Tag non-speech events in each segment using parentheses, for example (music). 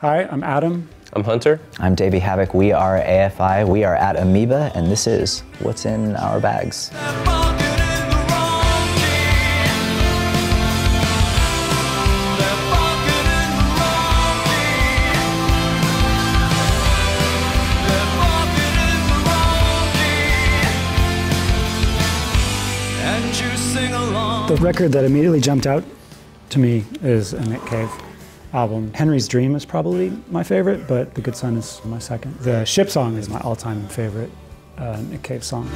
Hi, I'm Adam. I'm Hunter. I'm Davey Havok. We are AFI. We are at Amoeba, and this is what's in our bags. The record that immediately jumped out to me is a Nick Cave album. Henry's Dream is probably my favorite, but The Good Son is my second. The Ship Song is my all-time favorite uh, Nick Cave song.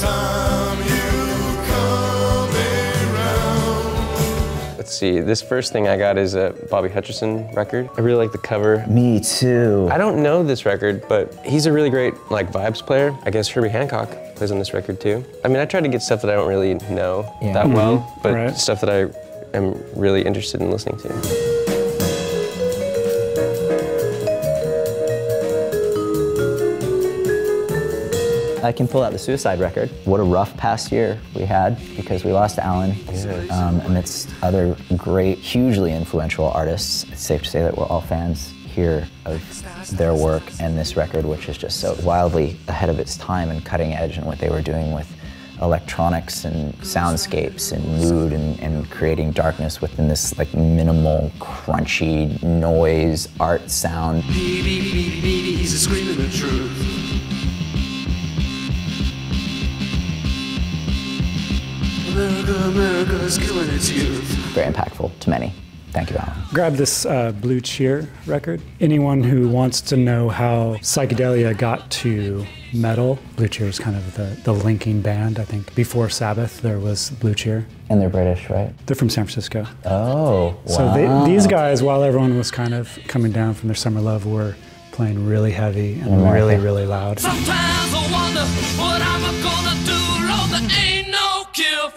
Let's see, this first thing I got is a Bobby Hutcherson record. I really like the cover. Me too. I don't know this record, but he's a really great like vibes player. I guess Herbie Hancock plays on this record too. I mean, I try to get stuff that I don't really know Yeah. that well, mm-hmm. but Right. stuff that I am really interested in listening to. I can pull out the Suicide record. What a rough past year we had because we lost Alan um, amidst other great, hugely influential artists. It's safe to say that we're all fans here of their work and this record, which is just so wildly ahead of its time and cutting edge in what they were doing with electronics and soundscapes and mood and, and creating darkness within this like minimal, crunchy noise, art sound. Very impactful to many. Thank you, Alan. Grab this uh, Blue Cheer record. Anyone who wants to know how psychedelia got to metal, Blue Cheer is kind of the, the linking band. I think before Sabbath there was Blue Cheer. And they're British, right? They're from San Francisco. Oh, wow. So they, these guys, while everyone was kind of coming down from their summer love, were playing really heavy and really, really loud.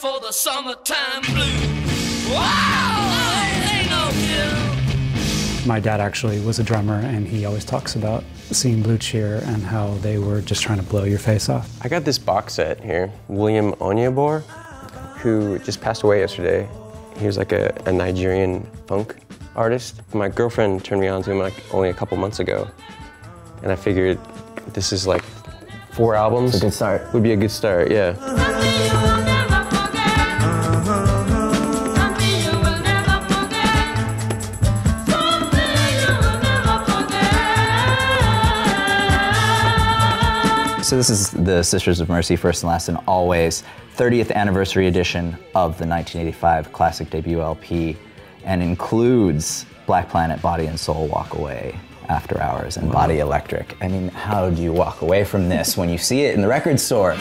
For the summertime blues. Wow, there ain't no cure. My dad actually was a drummer, and he always talks about seeing Blue Cheer and how they were just trying to blow your face off. I got this box set here. William Onyeabor, who just passed away yesterday. He was like a, a Nigerian funk artist. My girlfriend turned me on to him like only a couple months ago. And I figured this is like four albums. It's a good start. Would be a good start, yeah. So this is the Sisters of Mercy First and Last and Always 30th anniversary edition of the 1985 classic debut LP and includes Black Planet, Body and Soul Walk Away, After Hours, and Body Electric. I mean, how do you walk away from this when you see it in the record store?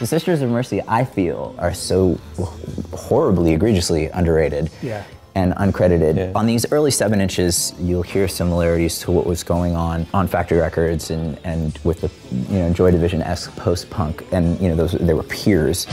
The Sisters of Mercy, I feel, are so horribly, egregiously underrated Yeah. and uncredited. Yeah. On these early seven inches, you'll hear similarities to what was going on on Factory Records and, and with the you know Joy Division esque post punk, and you know those they were peers.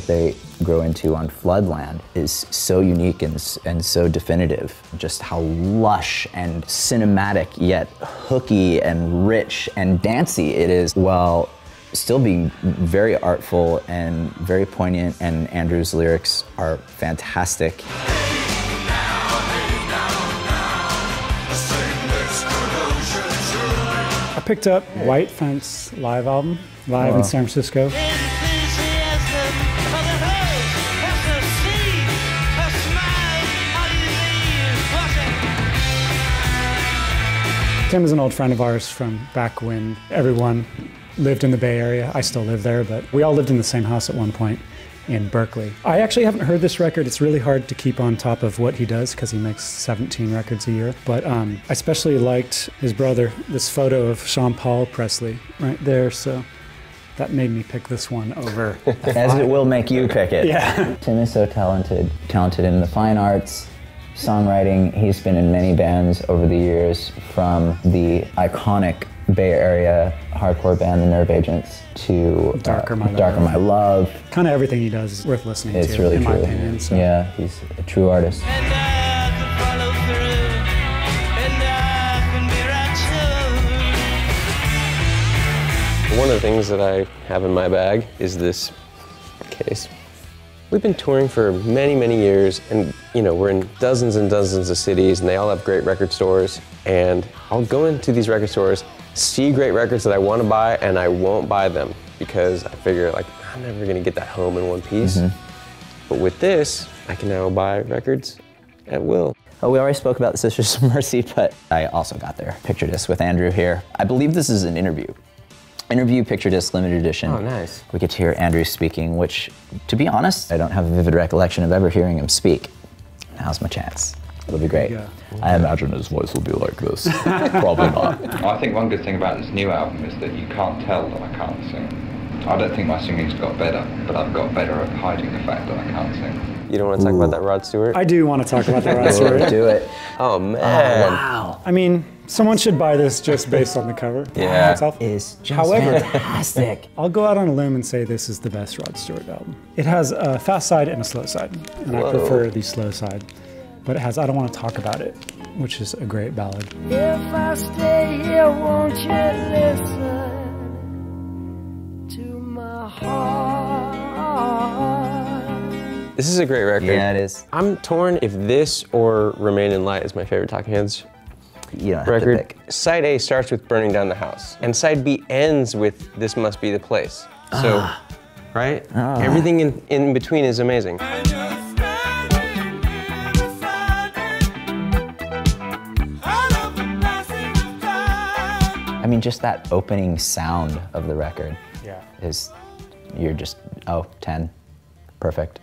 What they grow into on Floodland is so unique and, and so definitive. Just how lush and cinematic, yet hooky and rich and dancey it is, while still being very artful and very poignant. And Andrew's lyrics are fantastic. I picked up White Fence live album, live in San Francisco. Tim is an old friend of ours from back when everyone lived in the Bay Area. I still live there, but we all lived in the same house at one point in Berkeley. I actually haven't heard this record. It's really hard to keep on top of what he does because he makes 17 records a year. But um, I especially liked his brother, this photo of Sean Paul Presley right there. So that made me pick this one over. (laughs) As it will make you pick it. (laughs) Yeah. Tim is so talented, talented in the fine arts, songwriting. He's been in many bands over the years, from the iconic Bay Area hardcore band, The Nerve Agents, to uh, Darker My Darker Love. My Love. Kind of everything he does is worth listening It's to, really in true. my opinion. So. Yeah, he's a true artist. And I can follow through, and I can be right true. One of the things that I have in my bag is this case. We've been touring for many, many years, and you know, we're in dozens and dozens of cities, and they all have great record stores. And I'll go into these record stores, see great records that I want to buy, and I won't buy them because I figure like I'm never gonna get that home in one piece. Mm-hmm. But with this, I can now buy records at will. Oh, we already spoke about the Sisters of Mercy, but I also got their picture disc with Andrew here. I believe this is an interview. Interview picture disc limited edition. Oh, nice. We get to hear Andrew speaking, which, to be honest, I don't have a vivid recollection of ever hearing him speak. Now's my chance. It'll be great. Yeah. I imagine his voice will be like this. (laughs) Probably not. I think one good thing about this new album is that you can't tell that I can't sing. I don't think my singing's got better, but I've got better at hiding the fact that I can't sing. You don't want to talk about that Rod Stewart? I do want to talk about that Rod (laughs) Stewart. do it. oh man. Oh, wow. I mean, someone should buy this just based on the cover. Yeah. Itself. Is just However- fantastic. (laughs) I'll go out on a limb and say this is the best Rod Stewart album. It has a fast side and a slow side, and I prefer the slow side. But it has I Don't Want to Talk About It, which is a great ballad. If I stay here, won't you listen to my heart? This is a great record. Yeah, it is. I'm torn if this or Remain in Light is my favorite Talking Heads You don't have to record. pick. Side A starts with Burning Down the House, and side B ends with This Must Be the Place. So, Ah. right? Everything in, in between is amazing. I mean, just that opening sound of the record Yeah. is, you're just, oh, 10. Perfect.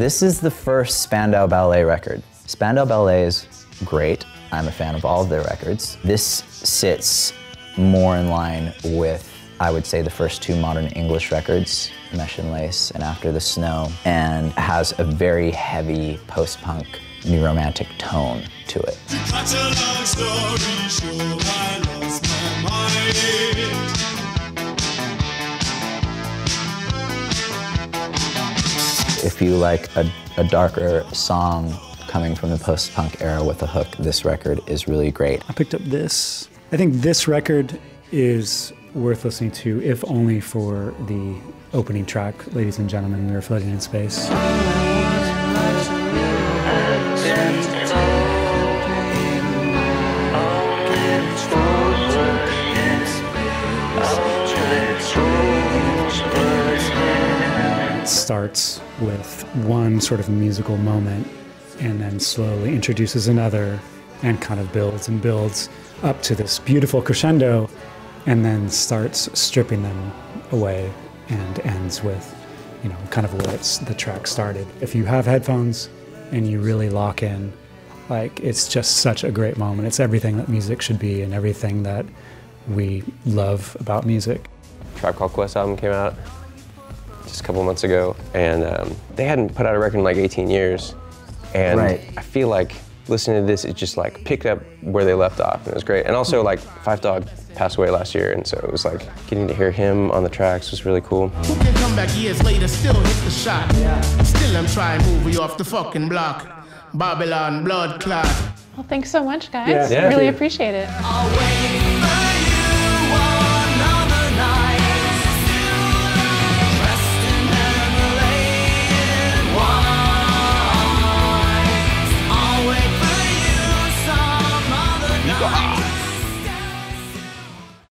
This is the first Spandau Ballet record. Spandau Ballet is great. I'm a fan of all of their records. This sits more in line with, I would say, the first two Modern English records, Mesh and Lace and After the Snow, and has a very heavy post-punk, new romantic tone to it. If you like a, a darker song coming from the post-punk era with a hook, this record is really great. I picked up this. I think this record is worth listening to, if only for the opening track, ladies and gentlemen, we are floating in space. Starts with one sort of musical moment and then slowly introduces another and kind of builds and builds up to this beautiful crescendo and then starts stripping them away and ends with you know kind of where it's the track started. If you have headphones and you really lock in like it's just such a great moment. It's everything that music should be and everything that we love about music. Tribe Called Quest album came out just a couple months ago, and um, they hadn't put out a record in like 18 years. And Right. I feel like listening to this, it just like picked up where they left off, and it was great. And also, like Phife Dawg passed away last year, and so it was like getting to hear him on the tracks was really cool. Who can come back years later, still hit the shot? Still I'm trying to move you off the fucking block. Babylon blood clot. Well, thanks so much, guys. Yeah. Yeah. Really appreciate it. Away